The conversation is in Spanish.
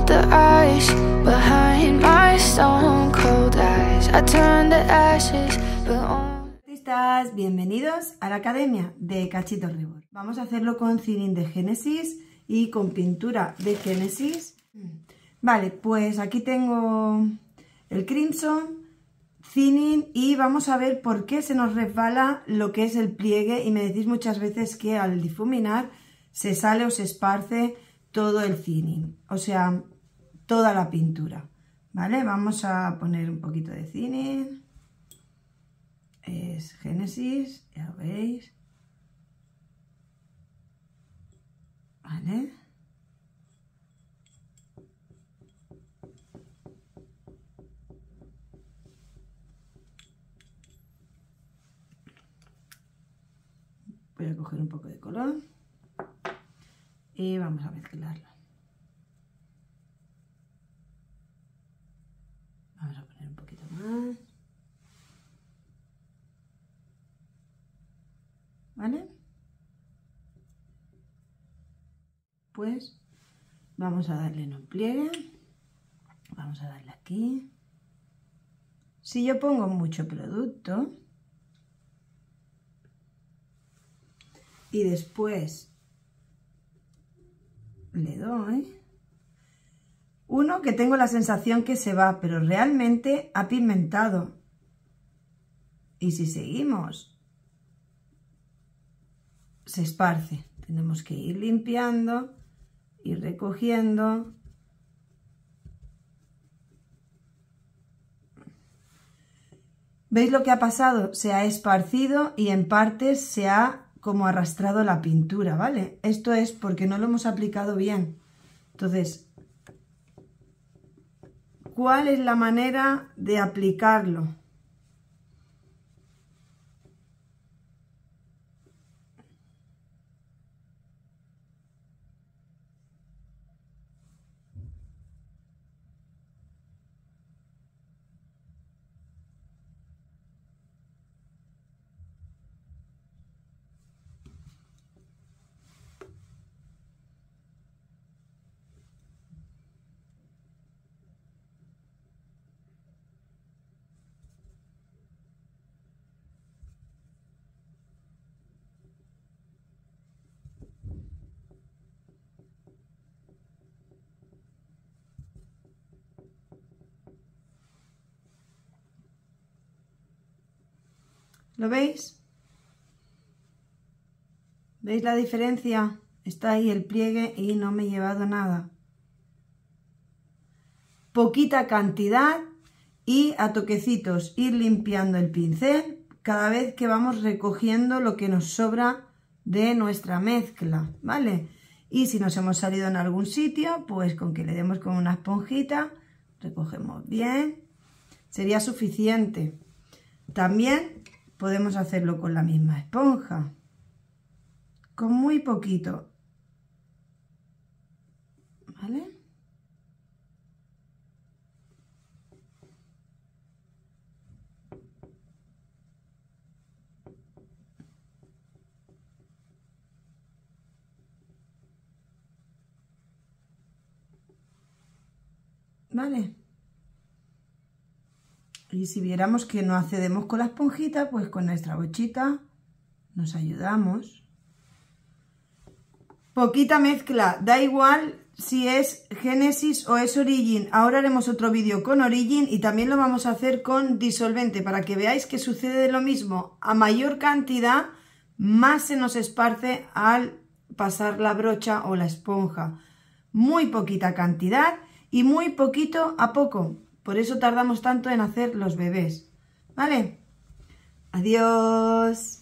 the behind my stone cold eyes. I turn ashes, but bienvenidos a la Academia de Cachito Rebor. Vamos a hacerlo con cinin de Génesis y con pintura de Génesis. Vale, pues aquí tengo el Crimson, Cinin y vamos a ver por qué se nos resbala lo que es el pliegue y me decís muchas veces que al difuminar se sale o se esparce todo el cinin, o sea, toda la pintura. ¿Vale? Vamos a poner un poquito de cinin. Es Génesis, ya lo veis. ¿Vale? Voy a coger un poco de color y vamos a mezclarlo. Vamos a poner un poquito más. ¿Vale? Pues vamos a darle en un pliegue. Vamos a darle aquí. Si yo pongo mucho producto y después le doy. Uno que tengo la sensación que se va, pero realmente ha pigmentado. Y si seguimos, se esparce. Tenemos que ir limpiando, ir recogiendo. ¿Veis lo que ha pasado? Se ha esparcido y en partes se ha como arrastrado la pintura, ¿vale? Esto es porque no lo hemos aplicado bien. Entonces, ¿cuál es la manera de aplicarlo? ¿Lo veis? ¿Veis la diferencia? Está ahí el pliegue y no me he llevado nada. Poquita cantidad y a toquecitos ir limpiando el pincel cada vez que vamos recogiendo lo que nos sobra de nuestra mezcla, ¿vale? Y si nos hemos salido en algún sitio, pues con que le demos con una esponjita, recogemos bien, sería suficiente. También podemos hacerlo con la misma esponja, con muy poquito, ¿vale? ¿Vale? Y si viéramos que no accedemos con la esponjita, pues con nuestra bochita nos ayudamos. Poquita mezcla, da igual si es Génesis o es Origin. Ahora haremos otro vídeo con Origin y también lo vamos a hacer con disolvente para que veáis que sucede lo mismo. A mayor cantidad, más se nos esparce al pasar la brocha o la esponja. Muy poquita cantidad y muy poquito a poco. Por eso tardamos tanto en hacer los bebés. ¿Vale? Adiós.